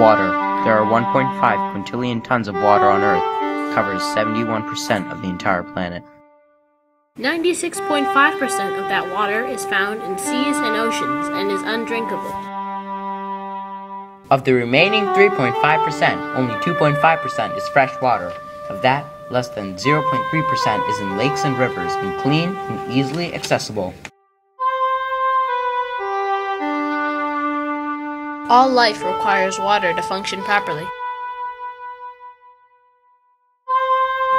Water. There are 1.5 quintillion tons of water on Earth, covers 71% of the entire planet. 96.5% of that water is found in seas and oceans and is undrinkable. Of the remaining 3.5%, only 2.5% is fresh water. Of that, less than 0.3% is in lakes and rivers and clean and easily accessible. All life requires water to function properly.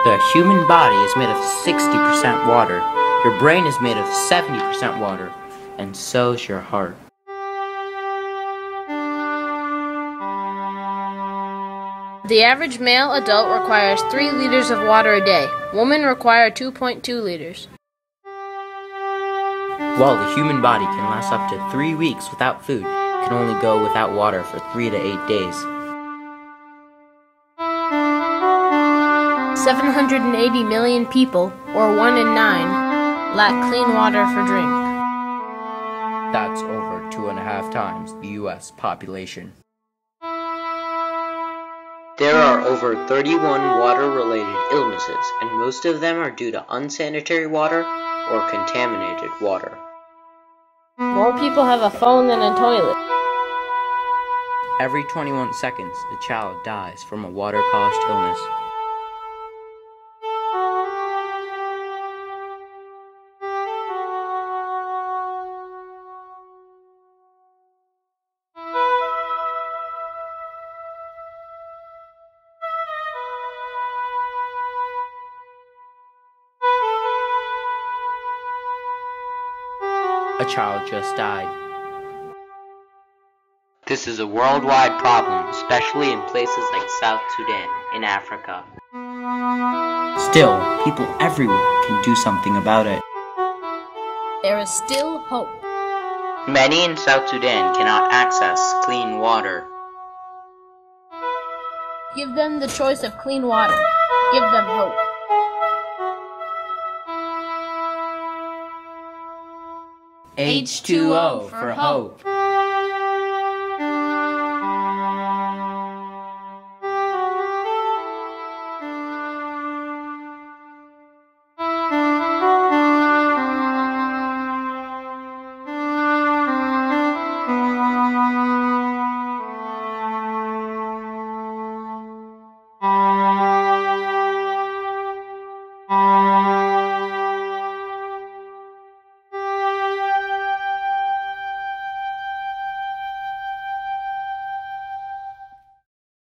The human body is made of 60% water. Your brain is made of 70% water. And so's your heart. The average male adult requires 3 liters of water a day. Women require 2.2 liters. While the human body can last up to 3 weeks without food, can only go without water for 3 to 8 days. 780 million people, or 1 in 9, lack clean water for drink. That's over two and a half times the US population. There are over 31 water related illnesses, and most of them are due to unsanitary water or contaminated water. More people have a phone than a toilet. Every 21 seconds, a child dies from a water caused illness. A child just died. This is a worldwide problem, especially in places like South Sudan in Africa. Still, people everywhere can do something about it. There is still hope. Many in South Sudan cannot access clean water. Give them the choice of clean water. Give them hope. H2O for hope.